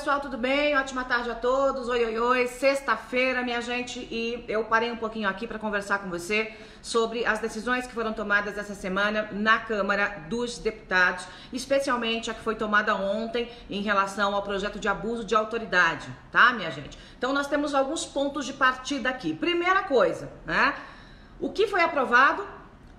pessoal, tudo bem? Ótima tarde a todos. Oi, oi, oi. Sexta-feira, minha gente, e eu parei um pouquinho aqui para conversar com você sobre as decisões que foram tomadas essa semana na Câmara dos Deputados, especialmente a que foi tomada ontem em relação ao projeto de abuso de autoridade, tá, minha gente? Então, nós temos alguns pontos de partida aqui. Primeira coisa, né? O que foi aprovado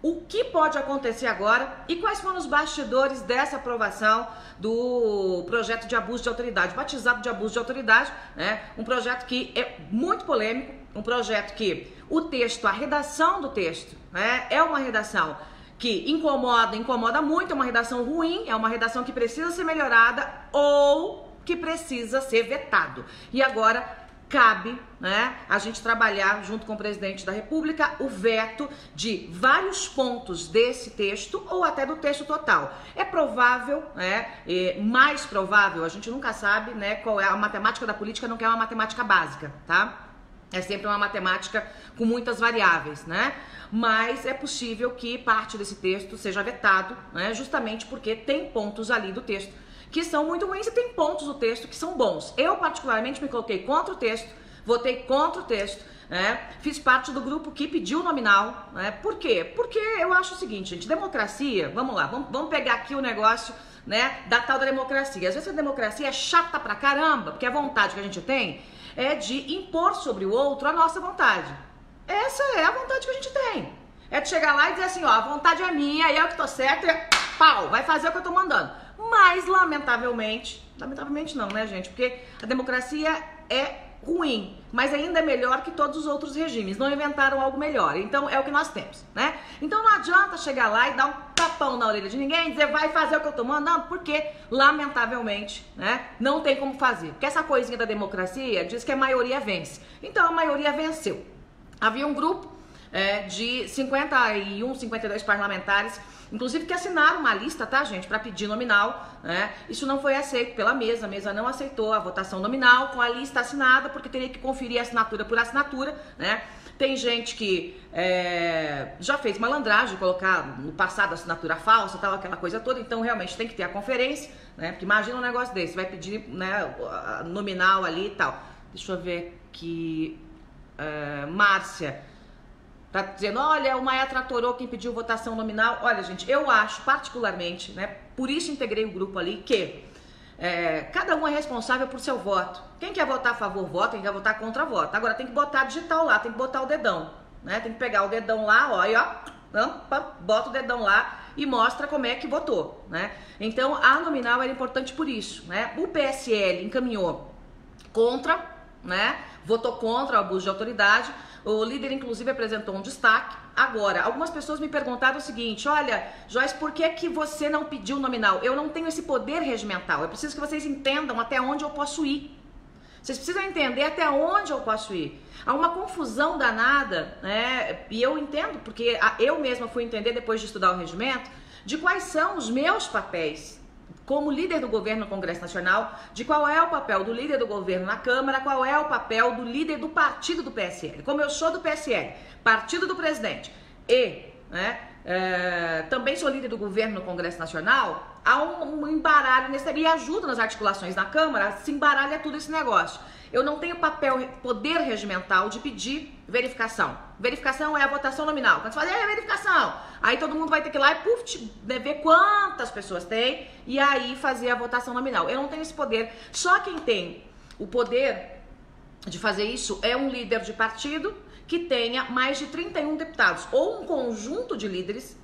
o que pode acontecer agora e quais foram os bastidores dessa aprovação do projeto de abuso de autoridade, batizado de abuso de autoridade, né? Um projeto que é muito polêmico, um projeto que o texto, a redação do texto, né, é uma redação que incomoda, incomoda muito, é uma redação ruim, é uma redação que precisa ser melhorada ou que precisa ser vetado. E agora cabe né, a gente trabalhar junto com o presidente da República o veto de vários pontos desse texto ou até do texto total. É provável, né, é mais provável, a gente nunca sabe né, qual é a matemática da política, não é uma matemática básica, tá? É sempre uma matemática com muitas variáveis, né? Mas é possível que parte desse texto seja vetado, né? Justamente porque tem pontos ali do texto que são muito ruins e tem pontos do texto que são bons. Eu, particularmente, me coloquei contra o texto, votei contra o texto, né? Fiz parte do grupo que pediu nominal, né? Por quê? Porque eu acho o seguinte, gente, democracia, vamos lá, vamos, vamos pegar aqui o negócio, né, da tal da democracia. Às vezes a democracia é chata pra caramba, porque a vontade que a gente tem é de impor sobre o outro a nossa vontade. Essa é a vontade que a gente tem. É de chegar lá e dizer assim, ó, a vontade é minha, eu que tô certo, e pau, vai fazer o que eu tô mandando. Mas, lamentavelmente, lamentavelmente não, né, gente? Porque a democracia é ruim, mas ainda é melhor que todos os outros regimes. Não inventaram algo melhor. Então é o que nós temos, né? Então não adianta chegar lá e dar um tapão na orelha de ninguém e dizer vai fazer o que eu tô mandando, porque lamentavelmente, né, não tem como fazer. Porque essa coisinha da democracia diz que a maioria vence. Então a maioria venceu. Havia um grupo é, de 51, 52 parlamentares Inclusive que assinaram uma lista, tá, gente, para pedir nominal, né? Isso não foi aceito pela mesa, a mesa não aceitou a votação nominal com a lista assinada, porque teria que conferir assinatura por assinatura, né? Tem gente que é, já fez malandragem, colocar no passado assinatura falsa, tal, aquela coisa toda, então realmente tem que ter a conferência, né? Porque imagina um negócio desse, vai pedir né, nominal ali e tal. Deixa eu ver aqui. É, Márcia. Tá dizendo, olha, o Maia tratorou quem pediu votação nominal. Olha, gente, eu acho particularmente, né? Por isso integrei o grupo ali, que é, cada um é responsável por seu voto. Quem quer votar a favor, vota, quem quer votar contra, vota. Agora tem que botar digital lá, tem que botar o dedão, né? Tem que pegar o dedão lá, ó, e ó, bota o dedão lá e mostra como é que votou, né? Então a nominal era importante por isso, né? O PSL encaminhou contra, né? Votou contra o abuso de autoridade o líder, inclusive, apresentou um destaque. Agora, algumas pessoas me perguntaram o seguinte: olha, Joyce, por que, que você não pediu nominal? Eu não tenho esse poder regimental. Eu preciso que vocês entendam até onde eu posso ir. Vocês precisam entender até onde eu posso ir. Há uma confusão danada, né? E eu entendo, porque eu mesma fui entender depois de estudar o regimento, de quais são os meus papéis como líder do governo no Congresso Nacional, de qual é o papel do líder do governo na Câmara, qual é o papel do líder do partido do PSL. Como eu sou do PSL, partido do presidente, e né, é, também sou líder do governo no Congresso Nacional, há um, um embaralho nesse e ajuda nas articulações na Câmara, se embaralha tudo esse negócio. Eu não tenho papel, poder regimental de pedir verificação. Verificação é a votação nominal. Quando você fala, é verificação, aí todo mundo vai ter que ir lá e puf, né, ver quantas pessoas tem e aí fazer a votação nominal. Eu não tenho esse poder. Só quem tem o poder de fazer isso é um líder de partido que tenha mais de 31 deputados ou um conjunto de líderes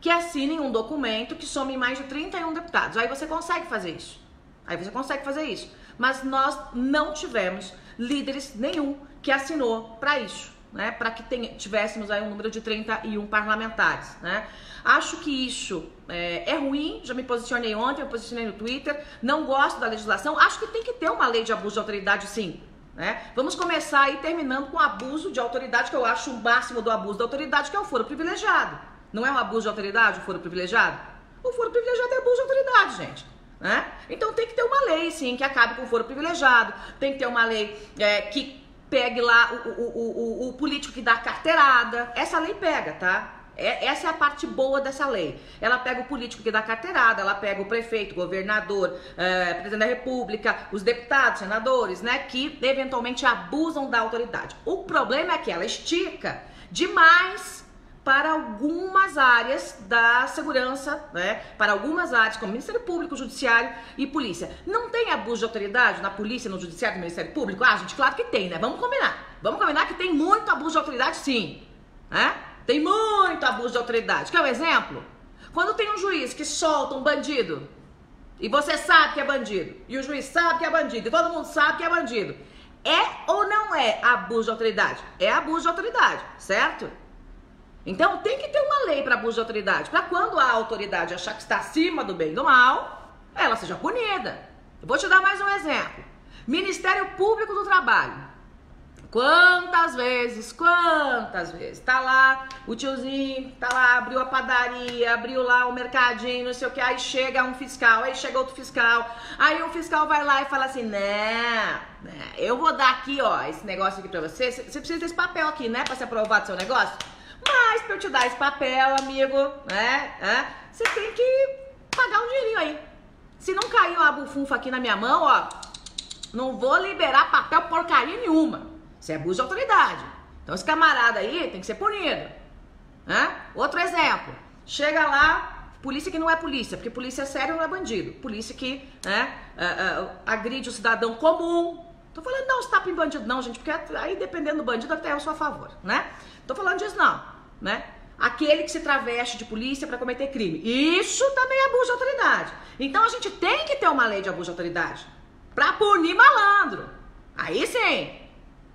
que assinem um documento que some mais de 31 deputados. Aí você consegue fazer isso. Aí você consegue fazer isso mas nós não tivemos líderes nenhum que assinou para isso. Né, para que tenha, tivéssemos aí um número de 31 parlamentares. Né? Acho que isso é, é, ruim, já me posicionei ontem, eu posicionei no Twitter, não gosto da legislação, acho que tem que ter uma lei de abuso de autoridade sim. Né? Vamos começar aí terminando com abuso de autoridade, que eu acho o máximo do abuso da autoridade, que é o foro privilegiado. Não é um abuso de autoridade o foro privilegiado? O foro privilegiado é abuso de autoridade, gente. Né? Então tem que ter uma lei, sim, que acabe com o foro privilegiado, tem que ter uma lei é, que pegue lá o, o, o, o, político que dá carteirada. Essa lei pega, tá? É, essa é a parte boa dessa lei. Ela pega o político que dá carteirada, ela pega o prefeito, governador, é, presidente da república, os deputados, senadores, né, que eventualmente abusam da autoridade. O problema é que ela estica demais para algumas áreas da segurança, né? Para algumas áreas, como Ministério Público, Judiciário e Polícia. Não tem abuso de autoridade na Polícia, no Judiciário no Ministério Público? Ah, gente, claro que tem, né? Vamos combinar. Vamos combinar que tem muito abuso de autoridade, sim. Né? Tem muito abuso de autoridade. Quer um exemplo? Quando tem um juiz que solta um bandido e você sabe que é bandido, e o juiz sabe que é bandido, e todo mundo sabe que é bandido, é ou não é abuso de autoridade? É abuso de autoridade, certo? Então tem que ter uma lei para abuso de autoridade, para quando a autoridade achar que está acima do bem e do mal, ela seja punida. Eu vou te dar mais um exemplo. Ministério Público do Trabalho. Quantas vezes, quantas vezes, tá lá o tiozinho, tá lá, abriu a padaria, abriu lá o mercadinho, não sei o que, aí chega um fiscal, aí chega outro fiscal, aí o fiscal vai lá e fala assim, né, né eu vou dar aqui, ó, esse negócio aqui pra você, você precisa desse papel aqui, né, pra ser aprovado seu negócio? Mas pra eu te dar esse papel, amigo, né? É, você tem que pagar um dinheirinho aí. Se não cair uma bufunfa aqui na minha mão, ó, não vou liberar papel porcaria nenhuma. É abuso de autoridade. Então esse camarada aí tem que ser punido. Né? Outro exemplo. Chega lá, polícia que não é polícia, porque polícia séria não é bandido. Polícia que né, uh, uh, agride o cidadão comum. Tô falando não, tapas em bandido não, gente, porque aí dependendo do bandido até eu sou a favor, né? Tô falando disso não né? Aquele que se traveste de polícia para cometer crime. Isso também é abuso de autoridade. Então a gente tem que ter uma lei de abuso de autoridade para punir malandro. Aí sim.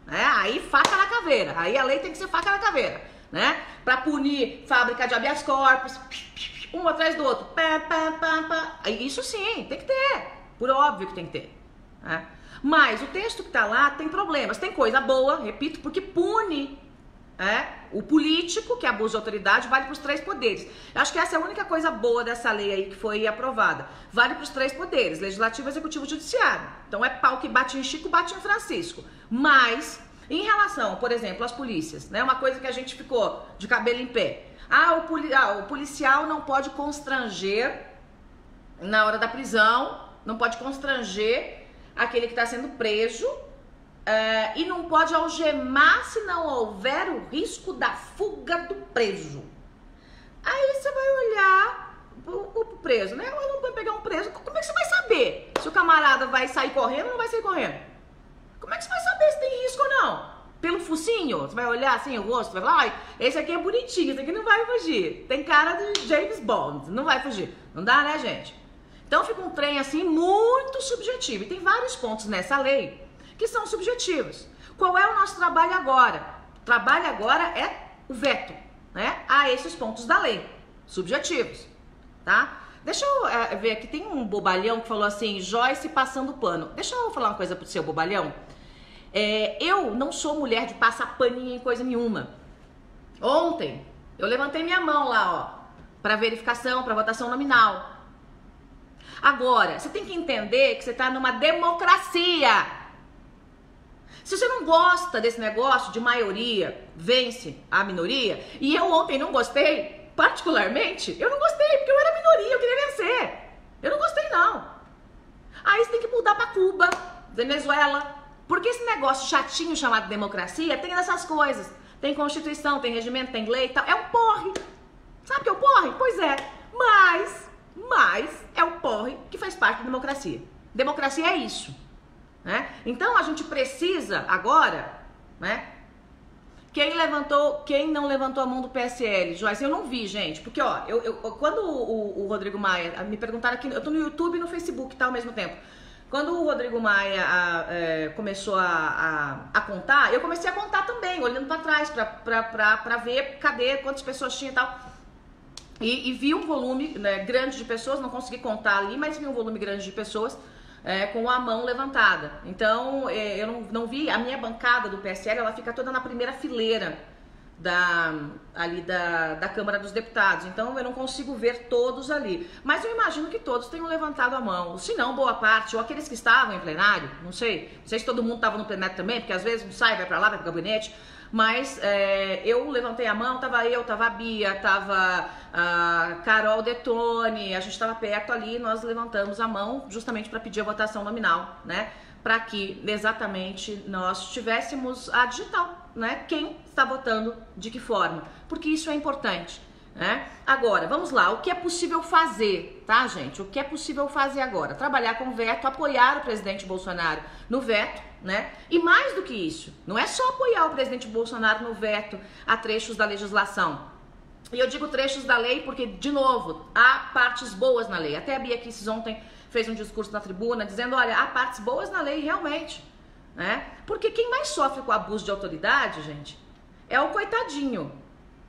Né? Aí faca na caveira. Aí a lei tem que ser faca na caveira, né? Para punir fábrica de habeas corpus, um atrás do outro. Isso sim, tem que ter. Por óbvio que tem que ter. Né? Mas o texto que tá lá tem problemas. Tem coisa boa, repito, porque pune é, o político, que abusa de autoridade, vale para os três poderes. Eu acho que essa é a única coisa boa dessa lei aí que foi aprovada. Vale para os três poderes: legislativo, executivo e judiciário. Então é pau que bate em Chico, bate em Francisco. Mas, em relação, por exemplo, às polícias, né? Uma coisa que a gente ficou de cabelo em pé. Ah, o, poli ah, o policial não pode constranger na hora da prisão, não pode constranger aquele que está sendo preso é, e não pode algemar se não houver o risco da fuga do preso. Aí você vai olhar o, preso, né? Eu não vou pegar um preso. Como é que você vai saber se o camarada vai sair correndo ou não vai sair correndo? Como é que você vai saber se tem risco ou não? Pelo focinho? Você vai olhar assim o rosto, vai falar, esse aqui é bonitinho, esse aqui não vai fugir. Tem cara de James Bond, não vai fugir. Não dá, né, gente? Então fica um trem assim muito subjetivo. E tem vários pontos nessa lei que são subjetivos. Qual é o nosso trabalho agora? O trabalho agora é o veto, né? A esses pontos da lei, subjetivos, tá? Deixa eu é, ver aqui, tem um bobalhão que falou assim, Joyce passando pano. Deixa eu falar uma coisa pro seu bobalhão. É, eu não sou mulher de passar paninho em coisa nenhuma. Ontem, eu levantei minha mão lá, ó, para verificação, para votação nominal. Agora, você tem que entender que você está numa democracia. Se você não gosta desse negócio de maioria vence a minoria, e eu ontem não gostei, particularmente, eu não gostei, porque eu era minoria, eu queria vencer. Eu não gostei, não. Aí você tem que mudar para Cuba, Venezuela, porque esse negócio chatinho chamado democracia tem dessas coisas. Tem constituição, tem regimento, tem lei e tal. É um porre. Sabe o que é o porre? Pois é. Mas, mas é o porre que faz parte da democracia. Democracia é isso. Né? Então a gente precisa agora, né? Quem levantou, quem não levantou a mão do PSL? Joyce, eu não vi, gente, porque ó, eu, eu quando o, o, Rodrigo Maia me perguntaram aqui, eu tô no YouTube e no Facebook, tá ao mesmo tempo. Quando o Rodrigo Maia a, é, começou a, a, a, contar, eu comecei a contar também, olhando para trás, para ver cadê, quantas pessoas tinha e tal. E, e vi um volume né, grande de pessoas, não consegui contar ali, mas vi um volume grande de pessoas é, com a mão levantada. Então, é, eu não, não, vi, a minha bancada do PSL, ela fica toda na primeira fileira da, ali da, da Câmara dos Deputados. Então, eu não consigo ver todos ali. Mas eu imagino que todos tenham levantado a mão. Se não, boa parte, ou aqueles que estavam em plenário, não sei. Não sei se todo mundo estava no plenário também, porque às vezes não sai, vai para lá, vai para o gabinete. mas é, eu levantei a mão, tava eu, tava a Bia, tava a Carol Detone, a gente estava perto ali, nós levantamos a mão justamente para pedir a votação nominal, né? Para que exatamente nós tivéssemos a digital, né? Quem está votando de que forma? Porque isso é importante. Né? Agora, vamos lá, o que é possível fazer, tá, gente? O que é possível fazer agora? Trabalhar com veto, apoiar o presidente Bolsonaro no veto, né? E mais do que isso, não é só apoiar o presidente Bolsonaro no veto a trechos da legislação. E eu digo trechos da lei porque, de novo, há partes boas na lei. Até a Bia Kicis ontem fez um discurso na tribuna dizendo: olha, há partes boas na lei realmente. Né? Porque quem mais sofre com abuso de autoridade, gente, é o coitadinho.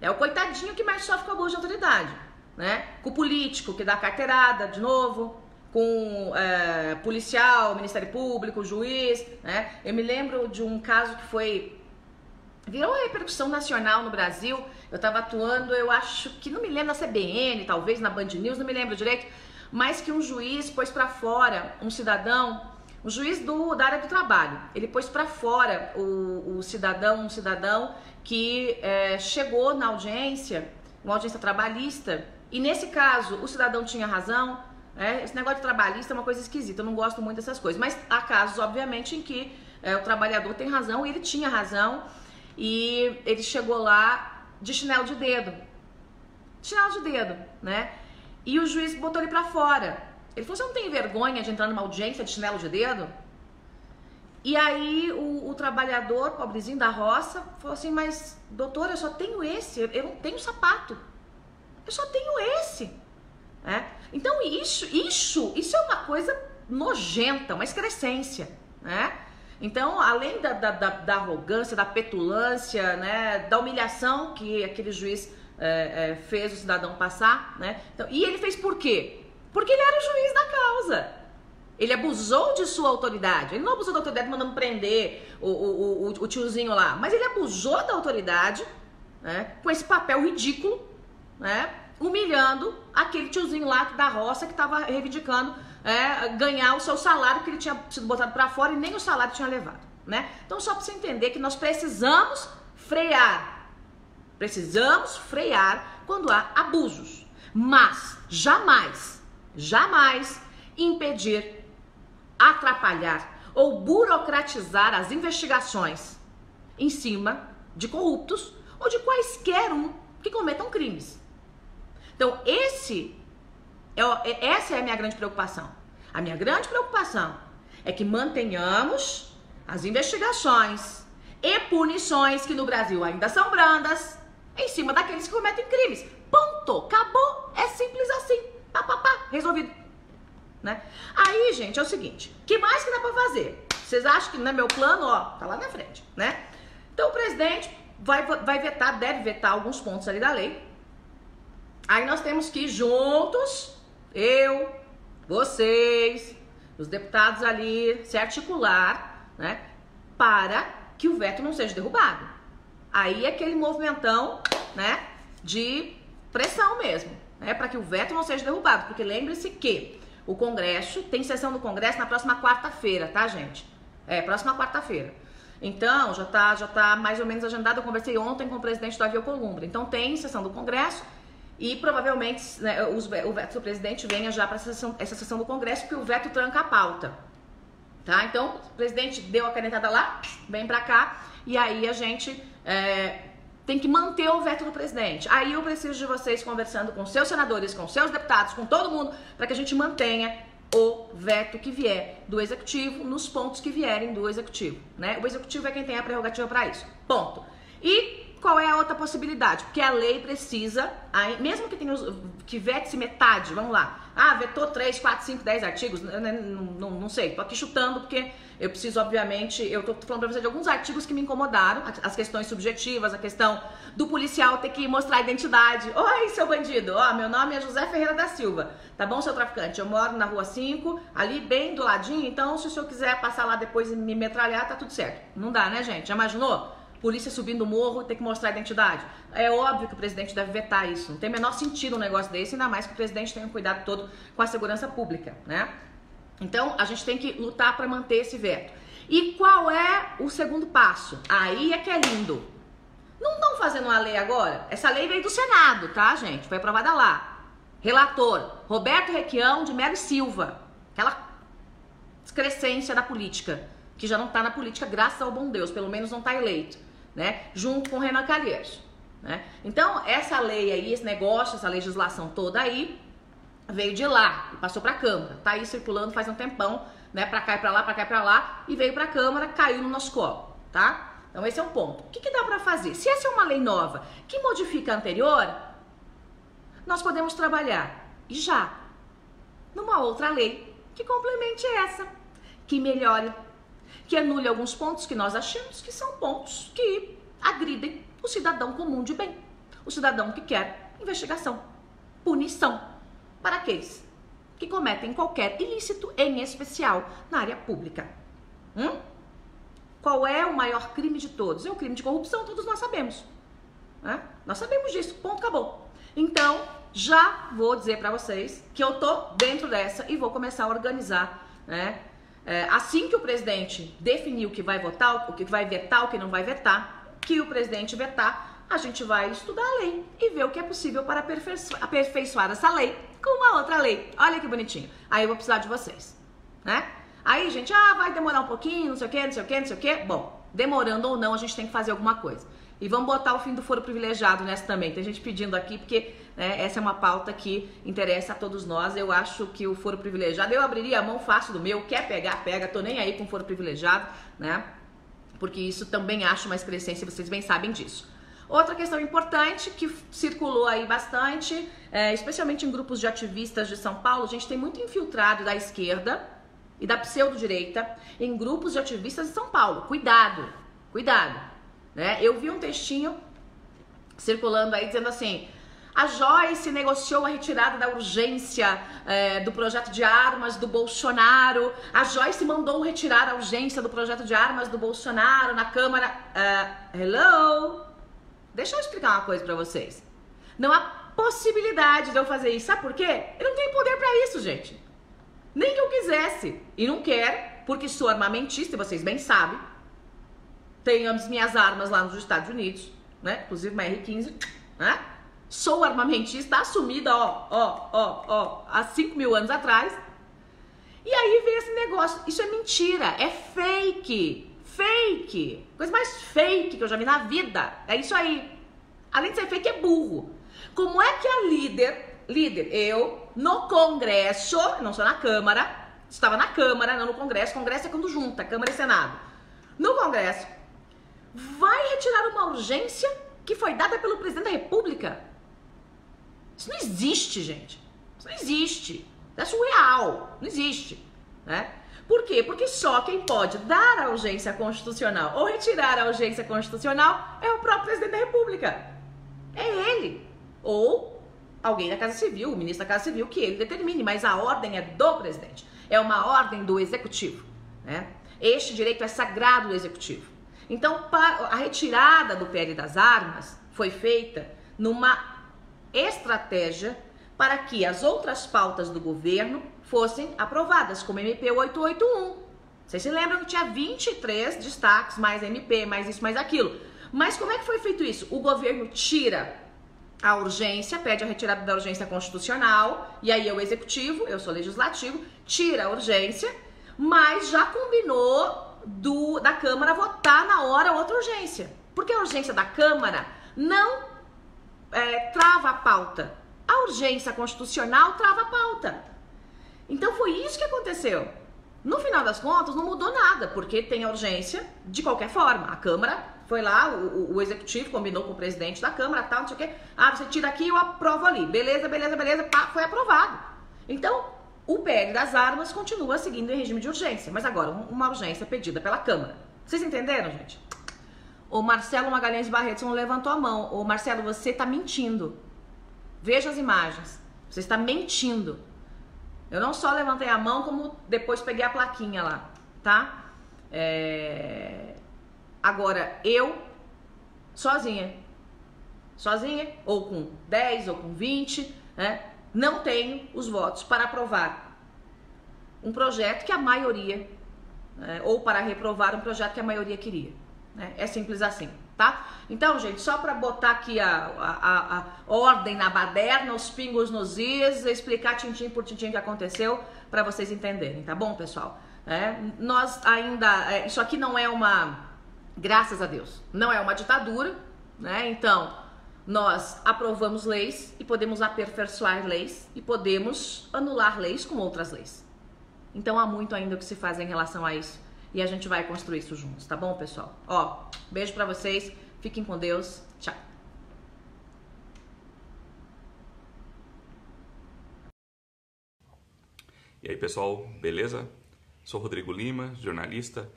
É o coitadinho que mais sofre com abuso de autoridade. Né? Com o político que dá carteirada, de novo, com é, policial, Ministério Público, juiz, né? Eu me lembro de um caso que foi virou repercussão nacional no Brasil. Eu estava atuando, eu acho que não me lembro na CBN, talvez na Band News, não me lembro direito, mas que um juiz pôs para fora um cidadão, um juiz do, da área do trabalho, ele pôs para fora o, o, cidadão, um cidadão que é, chegou na audiência, uma audiência trabalhista, e nesse caso o cidadão tinha razão, é, esse negócio de trabalhista é uma coisa esquisita, eu não gosto muito dessas coisas. Mas há casos, obviamente, em que é, o trabalhador tem razão e ele tinha razão e ele chegou lá de chinelo de dedo. Chinelo de dedo, né? E o juiz botou ele pra fora. Ele falou: Você não tem vergonha de entrar numa audiência de chinelo de dedo? E aí o, o, trabalhador, pobrezinho da roça, falou assim: Mas doutor, eu só tenho esse, eu não tenho sapato. Eu só tenho esse. É? Então isso, isso, isso é uma coisa nojenta, uma excrescência, né? Então, além da, da, da, da arrogância, da petulância, né, da humilhação que aquele juiz é, é, fez o cidadão passar, né? Então, e ele fez por quê? Porque ele era o juiz da causa. Ele abusou de sua autoridade. Ele não abusou da autoridade mandando prender o, o, o, o tiozinho lá, mas ele abusou da autoridade né, com esse papel ridículo, né? humilhando aquele tiozinho lá da roça que estava reivindicando é, ganhar o seu salário que ele tinha sido botado para fora e nem o salário tinha levado, né? Então só para você entender que nós precisamos frear, precisamos frear quando há abusos, mas jamais, jamais impedir, atrapalhar ou burocratizar as investigações em cima de corruptos ou de quaisquer um que cometam crimes. Então, esse é, essa é a minha grande preocupação. A minha grande preocupação é que mantenhamos as investigações e punições que no Brasil ainda são brandas em cima daqueles que cometem crimes. Ponto. Acabou. É simples assim. Pá, pá, pá. Resolvido. Né? Aí, gente, é o seguinte. que mais que dá pra fazer? Vocês acham que no é meu plano, ó, tá lá na frente, né? Então o presidente vai, vai vetar, deve vetar alguns pontos ali da lei Aí nós temos que juntos, eu, vocês, os deputados ali, se articular, né, para que o veto não seja derrubado. Aí é aquele movimentão, né, de pressão mesmo, né, para que o veto não seja derrubado, porque lembre-se que o Congresso tem sessão do Congresso na próxima quarta-feira, tá, gente? É, próxima quarta-feira. Então, já tá, já tá mais ou menos agendado. Eu conversei ontem com o presidente do Alcolumbre. Então, tem sessão do Congresso e provavelmente né, os, o veto do presidente venha já para essa sessão, essa sessão do Congresso, porque o veto tranca a pauta. Tá? Então, o presidente deu a canetada lá, vem para cá, e aí a gente é, tem que manter o veto do presidente. Aí eu preciso de vocês conversando com seus senadores, com seus deputados, com todo mundo, para que a gente mantenha o veto que vier do executivo nos pontos que vierem do executivo, né? O executivo é quem tem a prerrogativa para isso. Ponto. E qual é a outra possibilidade? Porque a lei precisa, mesmo que tenha que vete-se metade, vamos lá. Ah, vetou 3, 4, 5, 10 artigos, não, não, não sei, tô aqui chutando porque eu preciso, obviamente, eu tô falando pra você de alguns artigos que me incomodaram, as questões subjetivas, a questão do policial ter que mostrar a identidade. Oi, seu bandido, ó, meu nome é José Ferreira da Silva, tá bom, seu traficante? Eu moro na rua 5, ali bem do ladinho, então se o senhor quiser passar lá depois e me metralhar, tá tudo certo. Não dá, né, gente? Já imaginou? Polícia subindo o morro tem que mostrar a identidade. É óbvio que o presidente deve vetar isso. Não tem o menor sentido um negócio desse, ainda mais que o presidente tenha um cuidado todo com a segurança pública, né? Então, a gente tem que lutar para manter esse veto. E qual é o segundo passo? Aí é que é lindo. Não estão fazendo uma lei agora? Essa lei veio do Senado, tá, gente? Foi aprovada lá. Relator, Roberto Requião de Melo Silva. Aquela excrescência da política, que já não está na política, graças ao bom Deus, pelo menos não está eleito, né? Junto com Renan Calheiros. Né? Então, essa lei aí, esse negócio, essa legislação toda aí, veio de lá e passou para a Câmara. Tá aí circulando faz um tempão, né? Para cá e para lá, para cá e para lá, e veio para a Câmara, caiu no nosso colo, tá? Então, esse é um ponto. O que, que dá para fazer? Se essa é uma lei nova que modifica a anterior, nós podemos trabalhar, e já, numa outra lei que complemente essa, que melhore, que anule alguns pontos que nós achamos que são pontos que agridem o cidadão comum de bem, o cidadão que quer investigação, punição para aqueles que cometem qualquer ilícito, em especial na área pública. Hum? Qual é o maior crime de todos? É o crime de corrupção, todos nós sabemos. Né? Nós sabemos disso, ponto, acabou. Então, já vou dizer para vocês que eu tô dentro dessa e vou começar a organizar, né? É, assim que o presidente definir o que vai votar, o que vai vetar, o que não vai vetar, que o presidente vetar, a gente vai estudar a lei e ver o que é possível para aperfeiçoar essa lei com uma outra lei. Olha que bonitinho. Aí eu vou precisar de vocês, né? Aí, gente, ah, vai demorar um pouquinho, não sei o quê, não sei o quê, não sei o quê. Bom, demorando ou não, a gente tem que fazer alguma coisa. E vamos botar o fim do foro privilegiado nessa também. Tem gente pedindo aqui, porque né, essa é uma pauta que interessa a todos nós. Eu acho que o foro privilegiado, eu abriria a mão fácil do meu, quer pegar, pega, tô nem aí com foro privilegiado, né? Porque isso também acho uma excrescência, vocês bem sabem disso. Outra questão importante que circulou aí bastante, é, especialmente em grupos de ativistas de São Paulo, a gente tem muito infiltrado da esquerda e da pseudo-direita em grupos de ativistas de São Paulo. Cuidado, cuidado. Né? Eu vi um textinho circulando aí dizendo assim: a Joyce negociou a retirada da urgência é, do projeto de armas do Bolsonaro. A Joyce mandou retirar a urgência do projeto de armas do Bolsonaro na Câmara. Uh, hello? Deixa eu explicar uma coisa para vocês. Não há possibilidade de eu fazer isso. Sabe por quê? Eu não tenho poder para isso, gente. Nem que eu quisesse. E não quero, porque sou armamentista, e vocês bem sabem. Tenho as minhas armas lá nos Estados Unidos, né? Inclusive uma R-15, né? Sou armamentista assumida, ó, ó, ó, ó, há 5 mil anos atrás. E aí vem esse negócio. Isso é mentira, é fake. Fake. Coisa mais fake que eu já vi na vida. É isso aí. Além de ser fake, é burro. Como é que a líder, líder, eu, no Congresso, não sou na Câmara, estava na Câmara, não no Congresso. Congresso é quando junta, Câmara e Senado. No Congresso, vai retirar uma urgência que foi dada pelo presidente da República. Isso não existe, gente. Isso não existe. É surreal. Não existe. Né? Por quê? Porque só quem pode dar a urgência constitucional ou retirar a urgência constitucional é o próprio presidente da República. É ele. Ou alguém da Casa Civil, o ministro da Casa Civil, que ele determine, mas a ordem é do presidente. É uma ordem do executivo. Né? Este direito é sagrado do executivo. Então, a retirada do PL das armas foi feita numa estratégia para que as outras pautas do governo fossem aprovadas, como MP 881. Vocês se lembram que tinha 23 destaques, mais MP, mais isso, mais aquilo. Mas como é que foi feito isso? O governo tira a urgência, pede a retirada da urgência constitucional, e aí é o executivo, eu sou legislativo, tira a urgência, mas já combinou do, da Câmara votar na hora outra urgência. Porque a urgência da Câmara não é, trava a pauta. A urgência constitucional trava a pauta. Então foi isso que aconteceu. No final das contas, não mudou nada, porque tem a urgência de qualquer forma. A Câmara foi lá, o, o, executivo combinou com o presidente da Câmara, tal, não sei o quê. Ah, você tira aqui, eu aprovo ali. Beleza, beleza, beleza, pá, foi aprovado. Então, o PL das armas continua seguindo em regime de urgência, mas agora uma urgência pedida pela Câmara. Vocês entenderam, gente? O Marcelo Magalhães Barreto não levantou a mão. O Marcelo, você está mentindo. Veja as imagens. Você está mentindo. Eu não só levantei a mão, como depois peguei a plaquinha lá, tá? É... Agora, eu, sozinha, sozinha, ou com 10, ou com 20, né? Não tenho os votos para aprovar um projeto que a maioria, né? ou para reprovar um projeto que a maioria queria. Né? É simples assim. tá? Então, gente, só para botar aqui a, a, a, ordem na baderna, os pingos nos is, explicar tintim por tintim o que aconteceu para vocês entenderem, tá bom, pessoal? É, nós ainda, é, isso aqui não é uma, graças a Deus, não é uma ditadura, né? Então, nós aprovamos leis e podemos aperfeiçoar leis e podemos anular leis com outras leis. Então há muito ainda o que se faz em relação a isso e a gente vai construir isso juntos, tá bom, pessoal? Ó, beijo para vocês, fiquem com Deus, tchau. E aí, pessoal, beleza? Sou Rodrigo Lima, jornalista.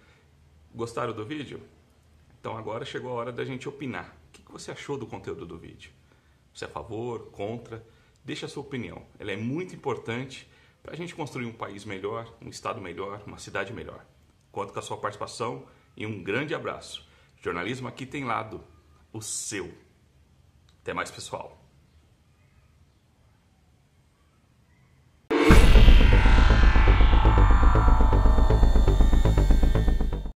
Gostaram do vídeo? Então agora chegou a hora da gente opinar. O que você achou do conteúdo do vídeo? Você é a favor, contra? Deixe a sua opinião. Ela é muito importante para a gente construir um país melhor, um estado melhor, uma cidade melhor. Conto com a sua participação e um grande abraço. Jornalismo aqui tem lado, o seu. Até mais, pessoal.